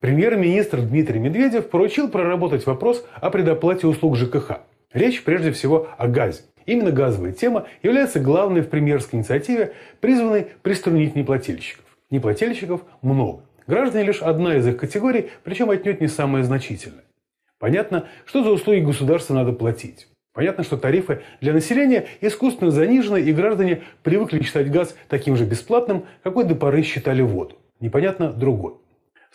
Премьер-министр Дмитрий Медведев поручил проработать вопрос о предоплате услуг ЖКХ. Речь прежде всего о газе. Именно газовая тема является главной в премьерской инициативе, призванной приструнить неплательщиков. Неплательщиков много. Граждане лишь одна из их категорий, причем отнюдь не самая значительная. Понятно, что за услуги государства надо платить. Понятно, что тарифы для населения искусственно занижены, и граждане привыкли считать газ таким же бесплатным, какой до поры считали воду. Непонятно другое.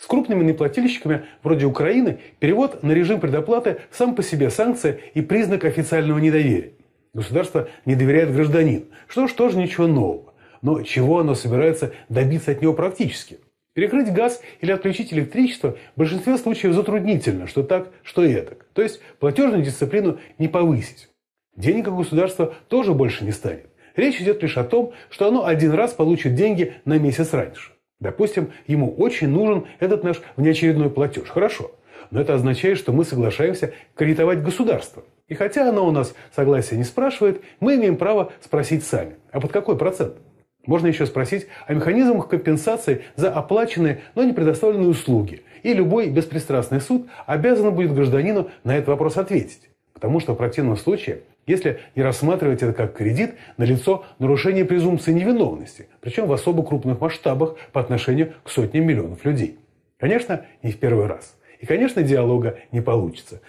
С крупными неплательщиками, вроде Украины, перевод на режим предоплаты сам по себе санкция и признак официального недоверия. Государство не доверяет гражданину, что ж тоже ничего нового. Но чего оно собирается добиться от него практически? Перекрыть газ или отключить электричество в большинстве случаев затруднительно, что так, что так. То есть платежную дисциплину не повысить. Денег у государства тоже больше не станет. Речь идет лишь о том, что оно один раз получит деньги на месяц раньше. Допустим, ему очень нужен этот наш внеочередной платеж. Хорошо. Но это означает, что мы соглашаемся кредитовать государство. И хотя оно у нас согласия не спрашивает, мы имеем право спросить сами. А под какой процент? Можно еще спросить о механизмах компенсации за оплаченные, но не предоставленные услуги. И любой беспристрастный суд обязан будет гражданину на этот вопрос ответить. Потому что в противном случае, если не рассматривать это как кредит, налицо нарушение презумпции невиновности, причем в особо крупных масштабах по отношению к сотням миллионов людей. Конечно, не в первый раз. И, конечно, диалога не получится.